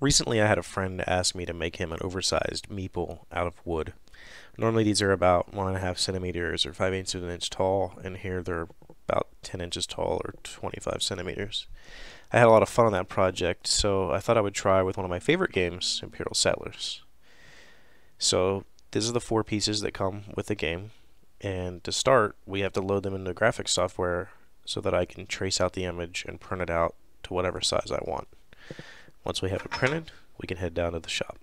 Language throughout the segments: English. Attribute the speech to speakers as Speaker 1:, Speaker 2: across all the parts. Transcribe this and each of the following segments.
Speaker 1: Recently I had a friend ask me to make him an oversized meeple out of wood. Normally these are about 1.5 centimeters or 5 eighths of an inch tall, and here they're about 10 inches tall or 25 centimeters. I had a lot of fun on that project, so I thought I would try with one of my favorite games, Imperial Settlers. So these are the four pieces that come with the game, and to start we have to load them into graphics software so that I can trace out the image and print it out to whatever size I want. Once we have it printed, we can head down to the shop.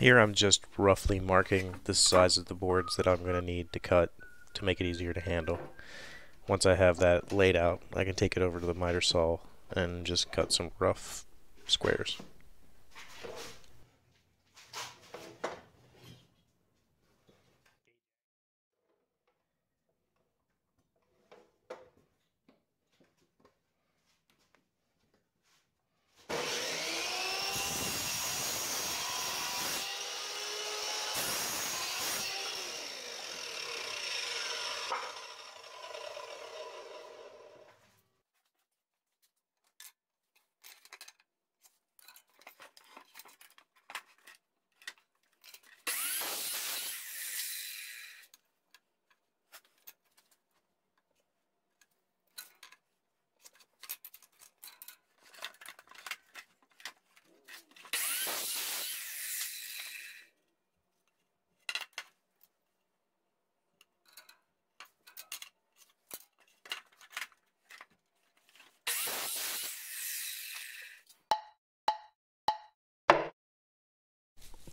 Speaker 1: Here I'm just roughly marking the size of the boards that I'm going to need to cut to make it easier to handle. Once I have that laid out, I can take it over to the miter saw and just cut some rough squares.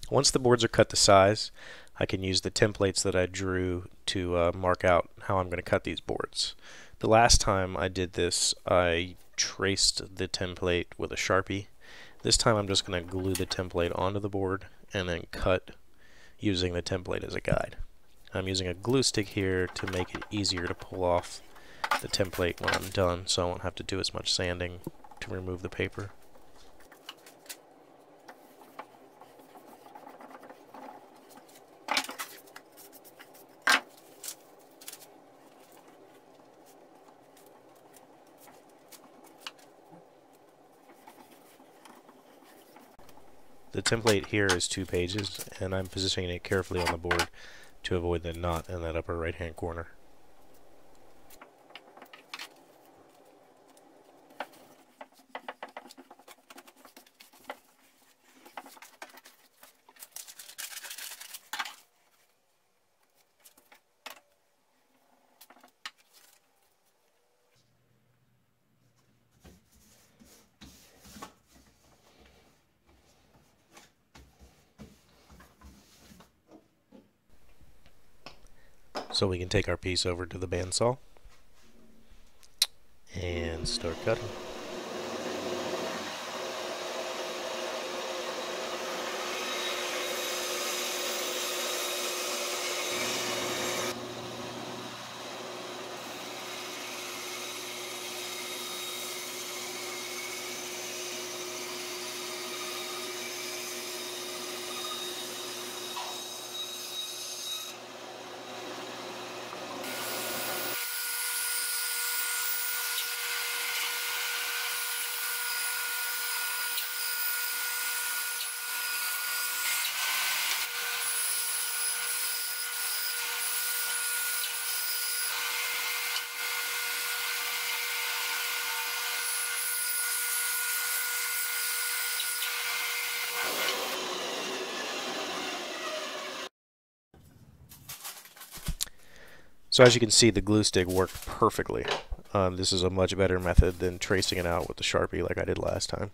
Speaker 1: Once the boards are cut to size, I can use the templates that I drew to uh, mark out how I'm going to cut these boards. The last time I did this, I traced the template with a Sharpie. This time I'm just going to glue the template onto the board and then cut using the template as a guide. I'm using a glue stick here to make it easier to pull off the template when I'm done so I won't have to do as much sanding to remove the paper. The template here is two pages, and I'm positioning it carefully on the board to avoid the knot in that upper right hand corner. So we can take our piece over to the bandsaw and start cutting. So as you can see, the glue stick worked perfectly. Um, this is a much better method than tracing it out with the Sharpie like I did last time.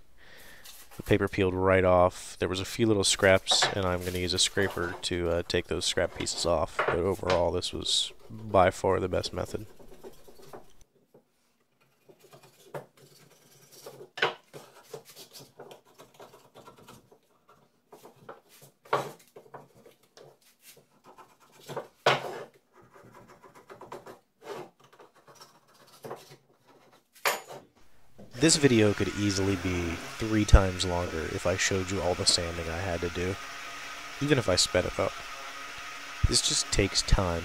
Speaker 1: The paper peeled right off. There was a few little scraps, and I'm going to use a scraper to uh, take those scrap pieces off. But overall, this was by far the best method. This video could easily be three times longer if I showed you all the sanding I had to do, even if I sped it up. This just takes time.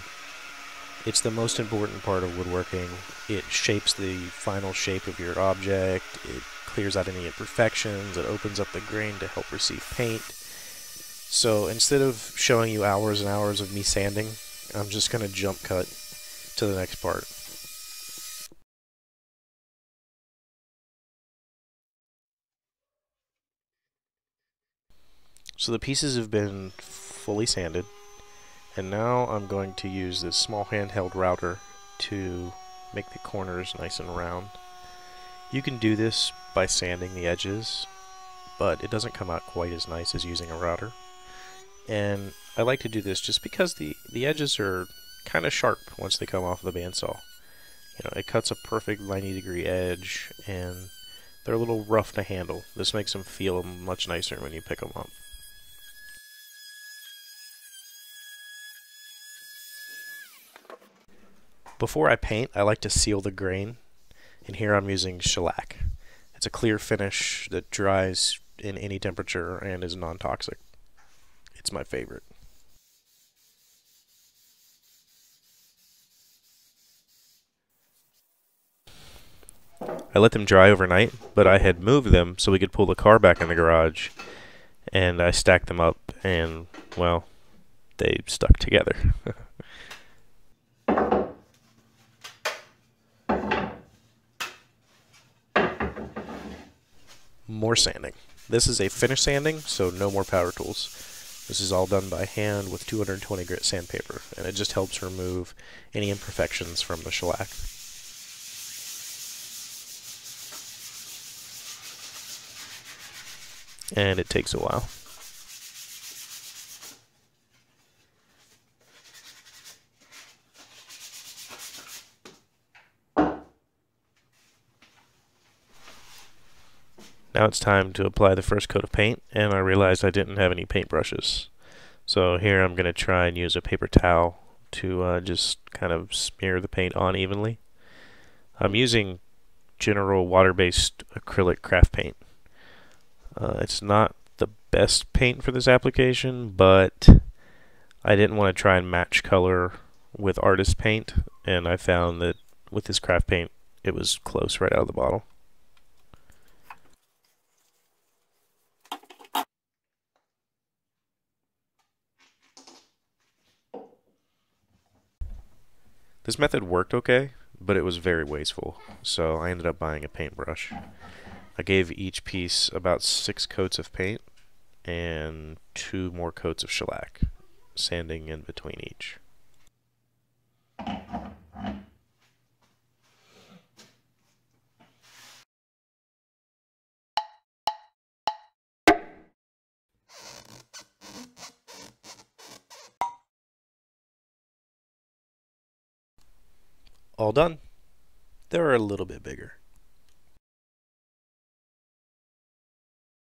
Speaker 1: It's the most important part of woodworking. It shapes the final shape of your object, it clears out any imperfections, it opens up the grain to help receive paint. So instead of showing you hours and hours of me sanding, I'm just going to jump cut to the next part. So the pieces have been fully sanded and now I'm going to use this small handheld router to make the corners nice and round. You can do this by sanding the edges, but it doesn't come out quite as nice as using a router. And I like to do this just because the, the edges are kind of sharp once they come off the bandsaw. You know, it cuts a perfect 90 degree edge and they're a little rough to handle. This makes them feel much nicer when you pick them up. Before I paint, I like to seal the grain, and here I'm using shellac. It's a clear finish that dries in any temperature and is non-toxic. It's my favorite. I let them dry overnight, but I had moved them so we could pull the car back in the garage, and I stacked them up, and, well, they stuck together. more sanding. This is a finish sanding, so no more power tools. This is all done by hand with 220 grit sandpaper, and it just helps remove any imperfections from the shellac. And it takes a while. Now it's time to apply the first coat of paint, and I realized I didn't have any paint brushes. So here I'm going to try and use a paper towel to uh, just kind of smear the paint on evenly. I'm using general water-based acrylic craft paint. Uh, it's not the best paint for this application, but I didn't want to try and match color with artist paint, and I found that with this craft paint, it was close right out of the bottle. This method worked okay, but it was very wasteful, so I ended up buying a paintbrush. I gave each piece about six coats of paint and two more coats of shellac, sanding in between each. All done. They're a little bit bigger.